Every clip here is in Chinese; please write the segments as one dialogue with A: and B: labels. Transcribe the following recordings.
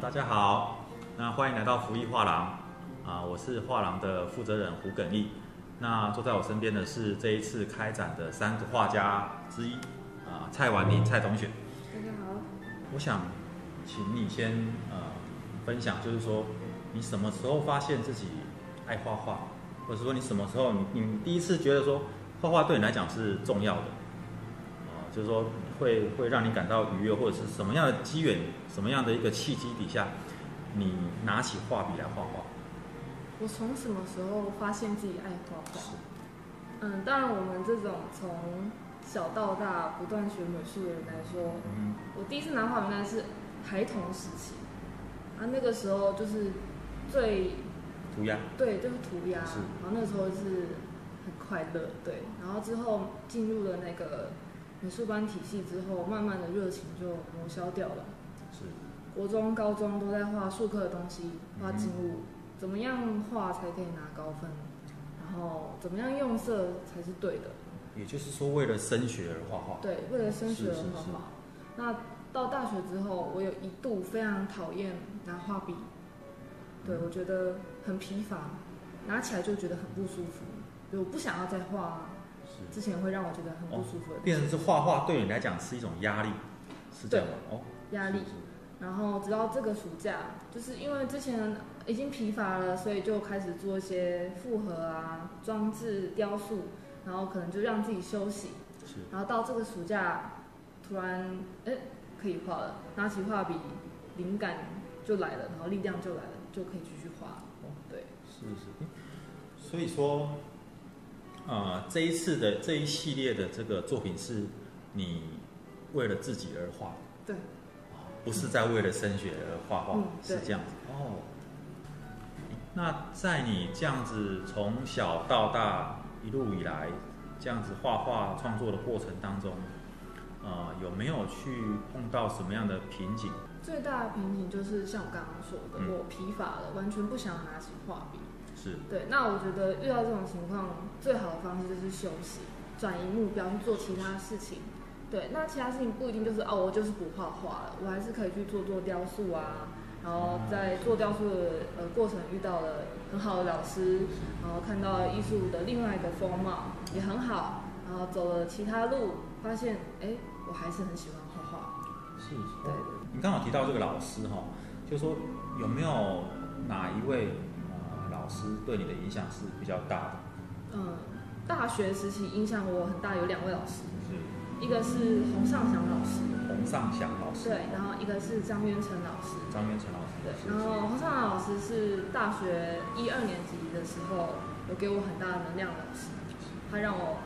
A: 大家好，那欢迎来到福艺画廊啊，我是画廊的负责人胡耿义。那坐在我身边的是这一次开展的三个画家之一啊，蔡婉玲蔡同学。
B: 大家好，
A: 我想请你先呃分享，就是说你什么时候发现自己爱画画，或者说你什么时候你你第一次觉得说画画对你来讲是重要的，就是说会会让你感到愉悦，或者是什么样的机缘，什么样的一个契机底下，你拿起画笔来画画。
B: 我从什么时候发现自己爱画画？
A: 是？
B: 嗯，当然我们这种从小到大不断学美术的人来说，
A: 嗯。
B: 我第一次拿画笔那是孩童时期，啊，那个时候就是最
A: 涂鸦，
B: 对，就是涂鸦，然后那个时候是很快乐，对，然后之后进入了那个美术班体系之后，慢慢的热情就磨消掉了。
A: 是
B: 国中、高中都在画术科的东西，画静物，怎么样画才可以拿高分，然后怎么样用色才是对的。
A: 也就是说为了升学而画画。
B: 对，为了升学而画画。那到大学之后，我有一度非常讨厌拿画笔，对我觉得很疲乏，拿起来就觉得很不舒服，就我不想要再画
A: 是
B: 之前会让我觉得很不舒服的
A: 变成是画画对你来讲是一种压力，是这样吗？哦，
B: 压力
A: 是。是
B: 然后直到这个暑假，就是因为之前已经疲乏了，所以就开始做一些复合啊、装置、雕塑，然后可能就让自己休息。
A: 是
B: 然后到这个暑假，突然哎可以画了，拿起画笔，灵感就来了，然后力量就来了，就可以继续画。对，
A: 是是，诶所以说，呃，这一次的这一系列的这个作品是你为了自己而画，
B: 对，
A: 不是在为了升学而画画，
B: 嗯
A: 是这样子哦。那在你这样子从小到大一路以来这样子画画创作的过程当中，呃，有没有去碰到什么样的瓶颈？
B: 最大的瓶颈就是像我刚刚说的，
A: 嗯
B: 我疲乏了，完全不想拿起画笔。
A: 是
B: 对，那我觉得遇到这种情况，最好的方式就是休息，转移目标去做其他事情。对，那其他事情不一定就是哦，我就是不画画了，我还是可以去做做雕塑啊。然后在做雕塑的呃过程遇到了很好的老师，然后看到了艺术的另外一个风貌也很好，然后走了其他路，发现哎，我还是很喜欢画画。
A: 是，
B: 对，
A: 你刚好提到这个老师哈，就是说有没有哪一位师对你的影响是比较大的？
B: 嗯，大学时期影响我很大有两位老师，一个是洪尚祥老师。
A: 洪尚祥老师，
B: 对，然后一个是张渊成老师，
A: 张渊成老师，
B: 对，然后洪尚老师是大学一二年级的时候有给我很大的能量的老师，他让我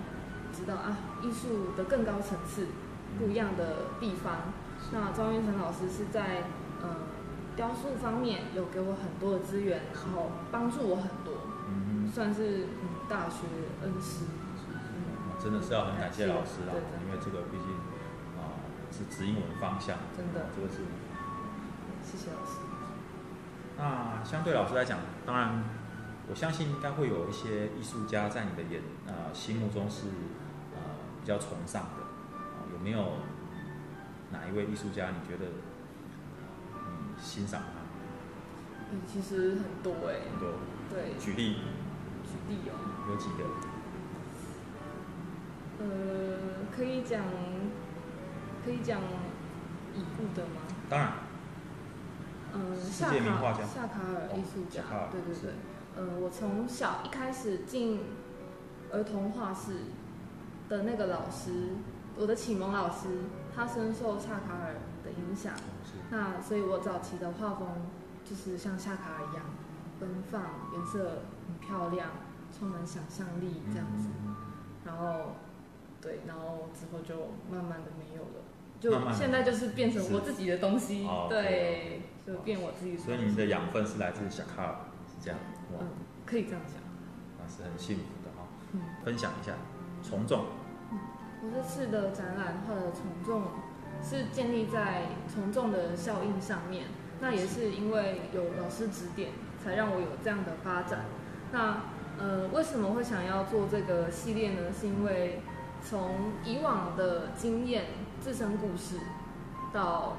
B: 知道啊艺术的更高层次不一样的地方。那张渊成老师是在呃雕塑方面有给我很多的资源，然后帮助我很多，
A: 嗯
B: 算是嗯大学恩师。
A: 哼，真的是要很感谢老师因为这个毕竟啊、是指引我的方向，
B: 真的
A: 这个是。
B: 谢谢老师。
A: 那相对老师来讲，当然我相信应该会有一些艺术家在你的眼呃心目中是呃比较崇尚的，啊、有没有哪一位艺术家你觉得你欣赏他？
B: 嗯，其实很多哎、
A: 很多
B: 对，
A: 举例
B: 举例哦。
A: 有几个？
B: 呃，可以讲，可以讲已故的吗？
A: 当然，
B: 嗯，夏卡夏卡尔艺术家对对对。呃，我从小一开始进儿童画室的那个老师，我的启蒙老师，他深受夏卡尔的影响。那所以我早期的画风就是像夏卡尔一样奔放，颜色很漂亮，充满想象力这样子。
A: 嗯
B: 然后，对，然后之后就慢慢的没有了，就现在就是变成我自己的东西，
A: 哦
B: 对，就变我自己。
A: 所以你的养分是来自小卡尔，是这样哇
B: 嗯，，可以这样讲。
A: 那是很幸福的哈、
B: 嗯，
A: 分享一下，从众，
B: 我这次的展览画的从众是建立在从众的效应上面，那也是因为有老师指点，才让我有这样的发展。那呃，为什么会想要做这个系列呢？是因为从以往的经验、自身故事到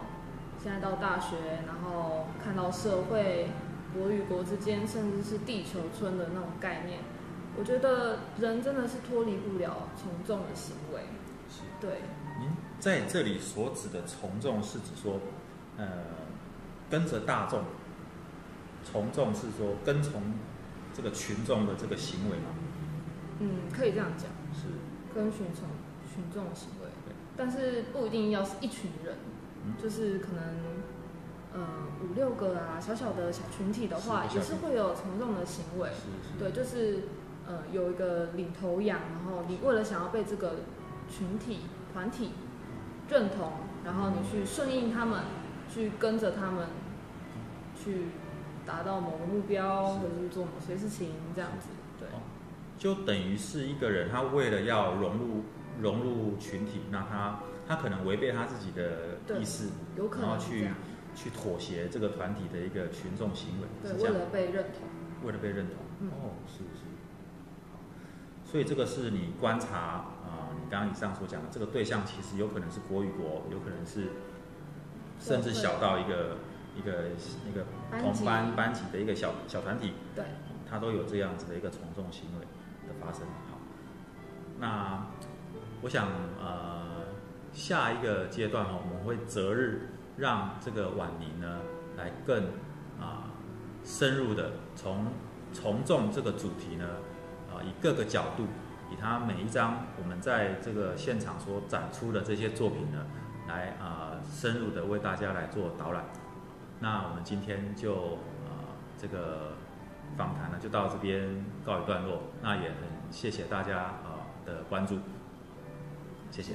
B: 现在到大学，然后看到社会国与国之间，甚至是地球村的那种概念，我觉得人真的是脱离不了从众的行为。对，
A: 您在这里所指的从众，是指说，呃，跟着大众，从众是说跟从这个群众的这个行为吗？
B: 嗯，可以这样讲，
A: 是。
B: 跟群从群众的行为
A: 对，
B: 但是不一定要是一群人，
A: 嗯
B: 就是可能，呃，五六个啊，小小的小群体的话，
A: 是
B: 也是会有从众的行为。
A: 是是。
B: 对，就是呃有一个领头羊，然后你为了想要被这个群体团体认同，然后你去顺应他们，去跟着他们，去达到某个目标，或者是做某些事情，这样子。对，
A: 就等于是一个人，他为了要融入融入群体，那他他可能违背他自己的意识，
B: 有可
A: 然后去。去妥协这个团体的一个群众行为，
B: 对，
A: 是这样。
B: 为了被认同。
A: 为了被认同。
B: 嗯
A: 哦，是是。好所以这个是你观察啊、你刚刚以上所讲的这个对象，其实有可能是国与国，有可能是甚至小到一个一个一个同
B: 班
A: 班班级的一个小小团体，
B: 对，
A: 它都有这样子的一个从众行为的发生。好，那我想呃下一个阶段哦，我们会择日让这个婉宁呢来更啊、深入的从从众这个主题呢啊、以各个角度，以他每一张我们在这个现场所展出的这些作品呢，来啊、深入的为大家来做导览。那我们今天就呃这个访谈呢就到这边告一段落。那也很谢谢大家啊的关注，谢谢。